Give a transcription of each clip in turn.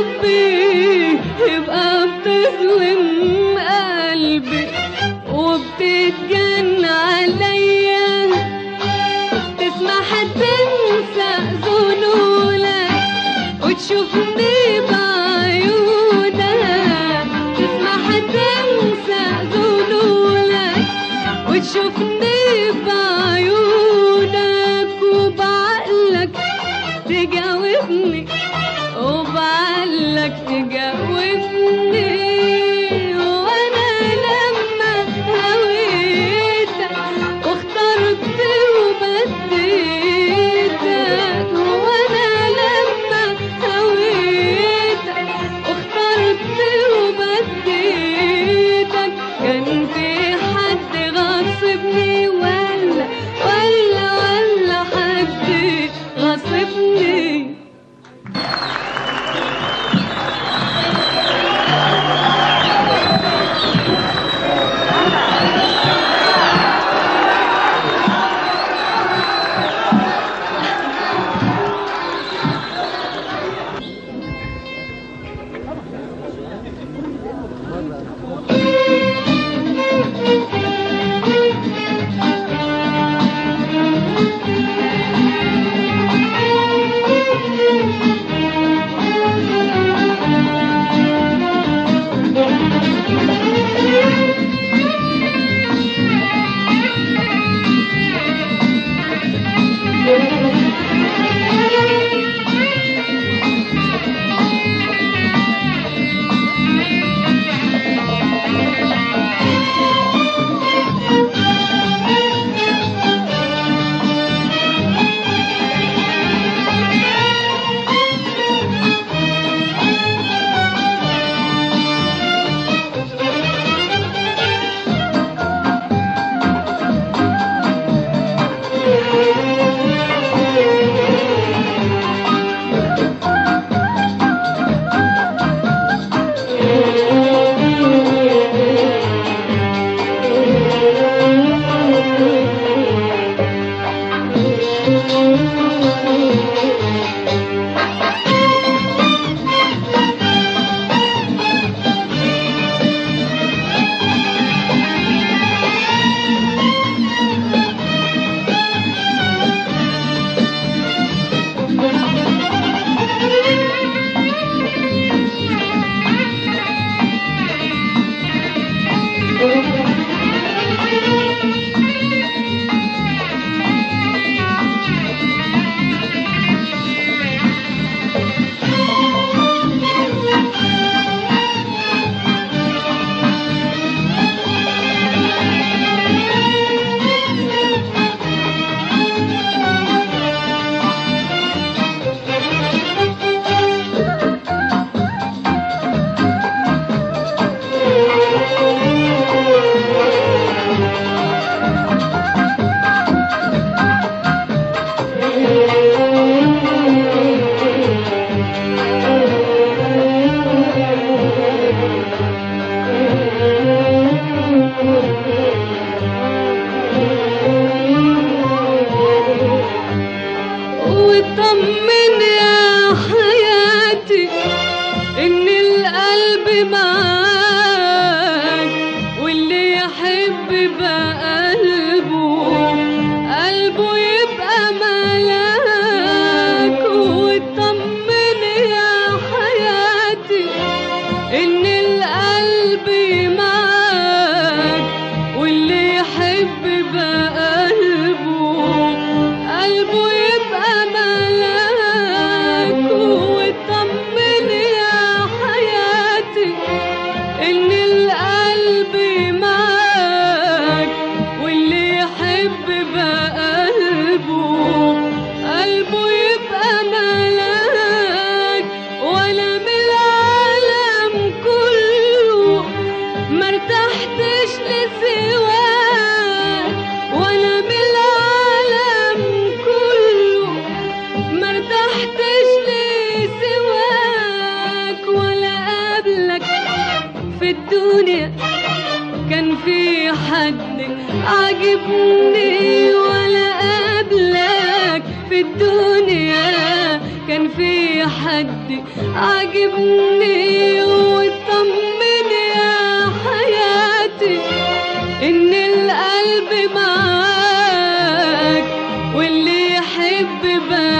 حبي يبقى بتظلم قلبي وبتتجن عليا. تسمع حد تنسى ذنولك وتشوفني தம்மை be back.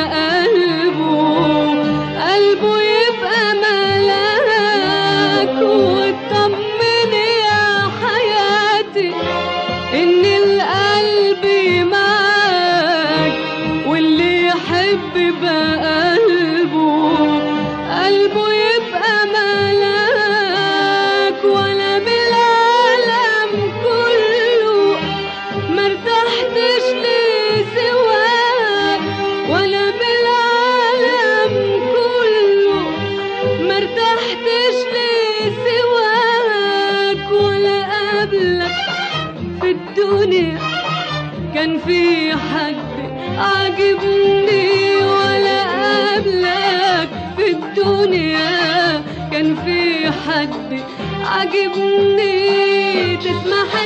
حد عجبني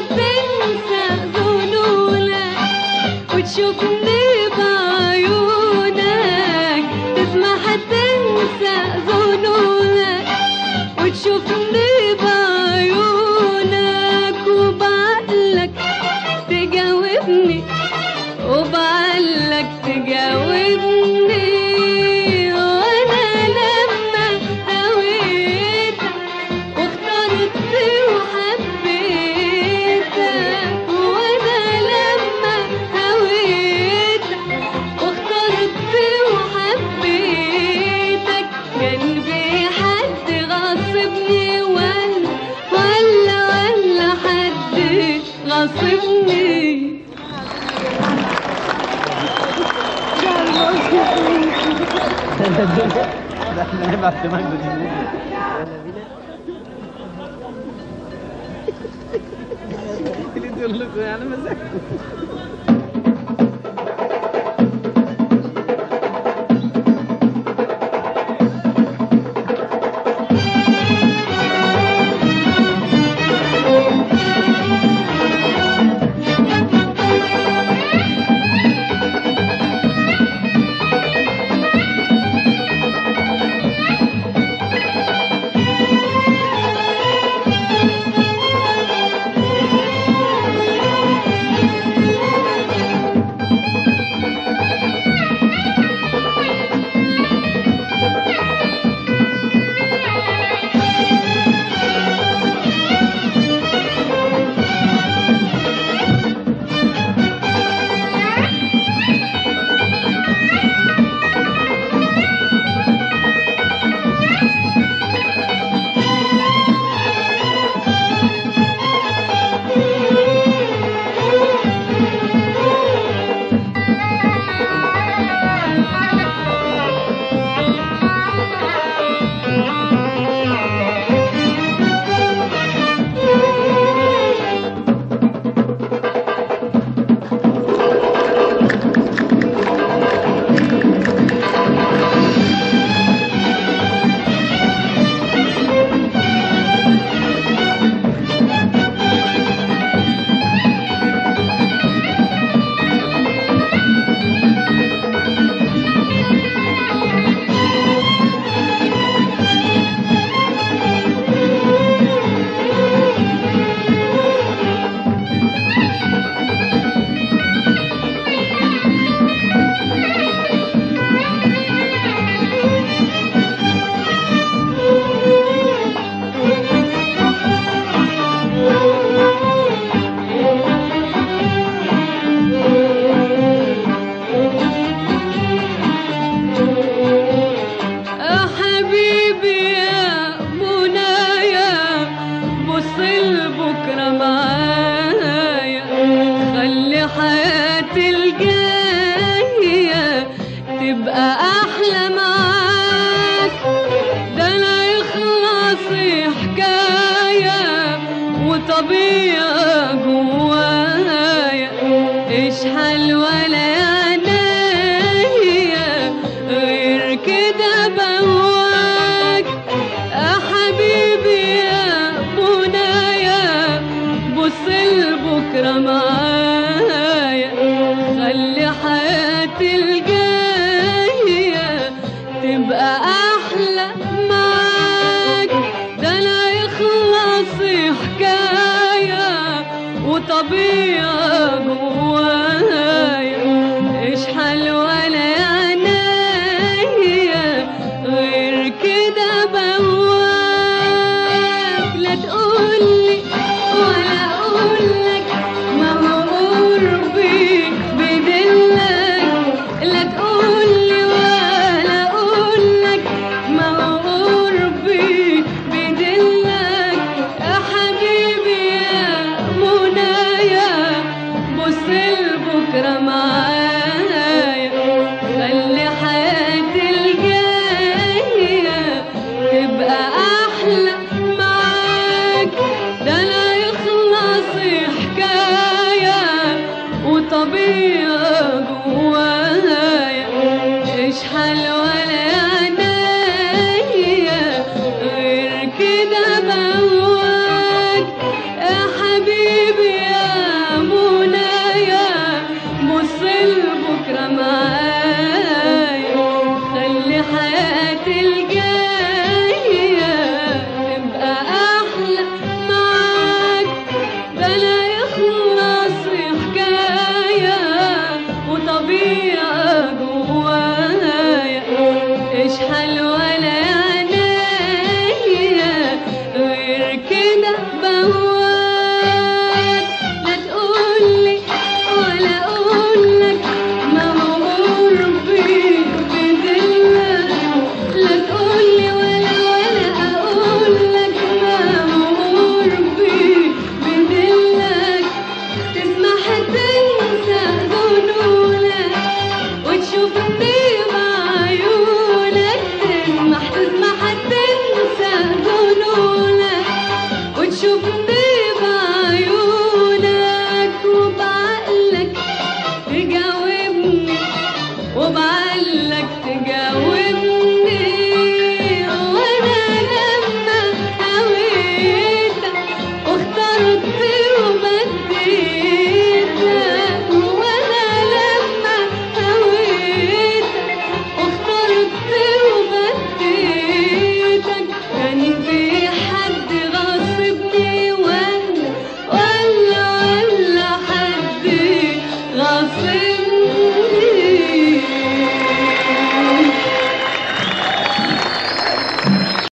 تنسى ذنونك وتشوفني بعيونك. تنسى ذنونك وتشوفني Ne baktığıma gözümde diyor. Dili dönülük yani mesela.